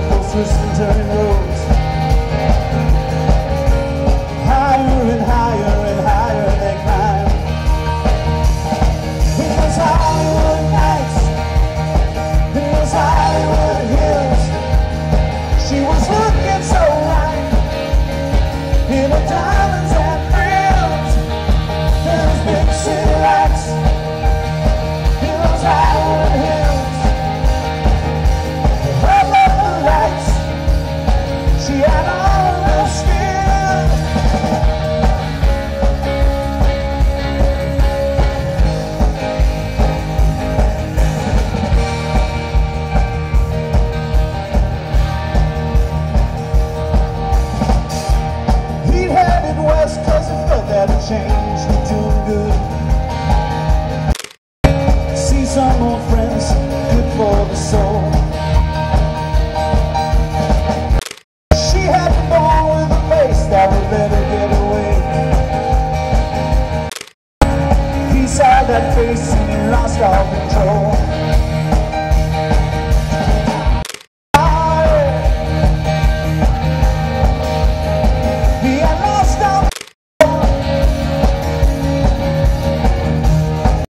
those twists and turning roads. He headed west cause he felt that a change was doing good. See some old friends, good for the soul. She had been born with a face that would let her get away. He saw that face